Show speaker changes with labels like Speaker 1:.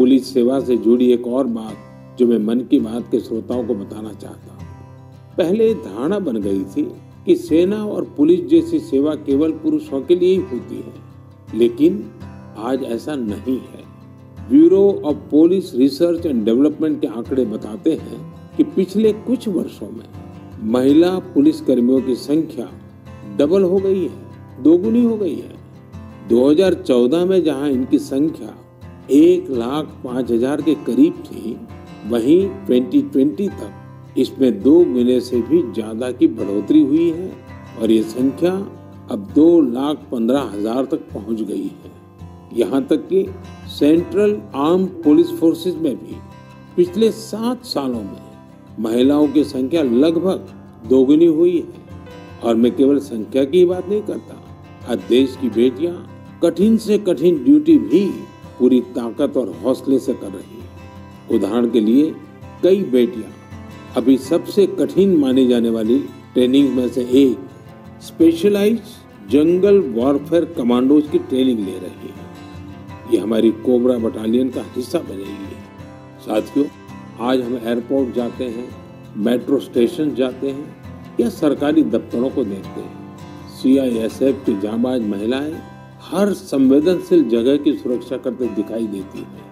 Speaker 1: Police सेवा से जुड़ी एक और बात जो मैं मन की बात के श्रोताओं को बताना चाहता हूँ। पहले धारणा बन गई थी कि सेना और पुलिस जैसी सेवा केवल पुरुषों के लिए ही होती है, लेकिन आज ऐसा नहीं है। Bureau of police research and development के आंकड़े बताते हैं कि पिछले कुछ वर्षों में महिला पुलिस कर्मियों की संख्या डबल हो गई है, दोगुनी हो गई है। 2014 में जहाँ इनकी संख्या एक लाख पाँच हज़ार के करीब थी। वहीं 2020 तक इसमें दो गुने से भी ज़्यादा की बढ़ोतरी हुई है और ये संख्या अब दो लाख पंद्रह हज़ार तक पहुँच गई है। यहाँ तक कि सेंट्रल आर्म पुलिस फोर्सेस में भी पिछले सात सालों में महिलाओं की संख्या लगभग दोगुनी हुई है। और मैं केवल संख्या की बात नहीं करता आज देश की बेटियाँ कठिन से कठिन ड्यूटी भी पूरी ताकत और हौसले से कर रही है। उदाहरण के लिए, कई बेटियाँ अभी सबसे कठिन मानी जाने वाली ट्रेनिंग में से एक स्पेशलाइज जंगल वॉरफेयर कमांडोज की ट्रेनिंग ले रही है। ये हमारी कोबरा बटालियन का हिस्सा बनेगी। साथियों, आज हम एयरपोर्ट जाते हैं, मेट्रो स्टेशन जाते हैं या सरकारी दफ्तरों को देखते हैं। सीआईएसएफ की जाबाज महिलाएँ हर संवेदनशील जगह की सुरक्षा करते दिखाई देती है।